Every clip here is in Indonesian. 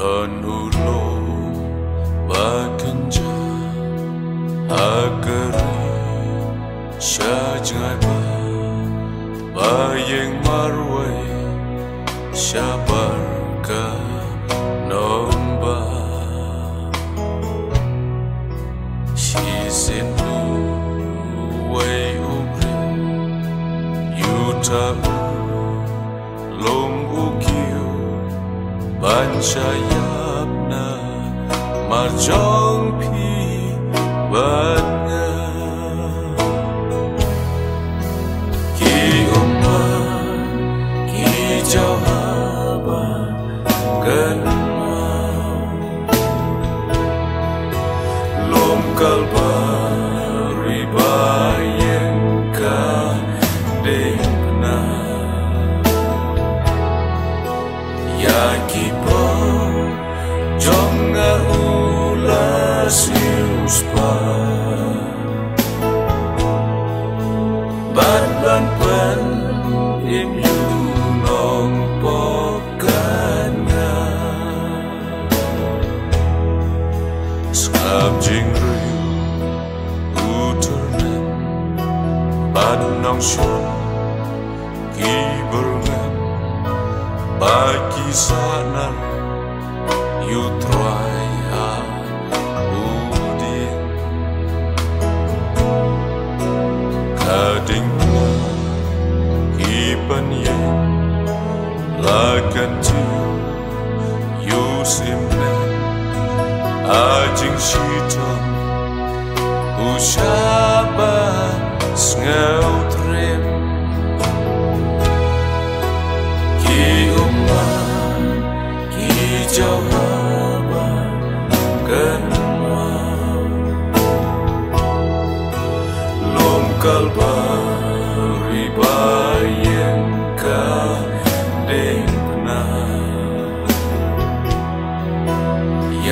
dan ulo bakanja agari shajangai ba bayeng marwai shabarka no مرجان پی و ulasius pa Ban ban ban im yu nong pokanya Skab jing ryu uternet Ban nong shun ki berngam Bagi sanar Ipan yen Lakan tu Yusim nen Ajing shitam Ushaba Sngau trim Ki umman Ki jawaba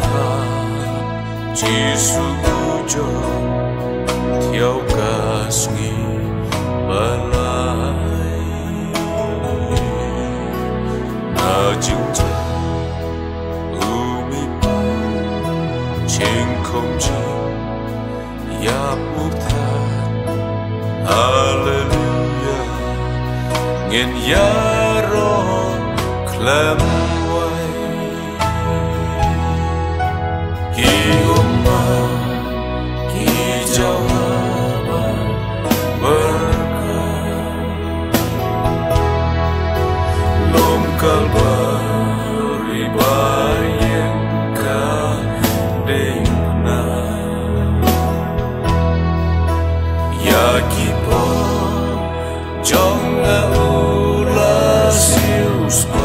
哈！主耶稣，天父啊，你快来，我拯救，我必败，我必败，哈利路亚，耶和华，我来。Paga os seus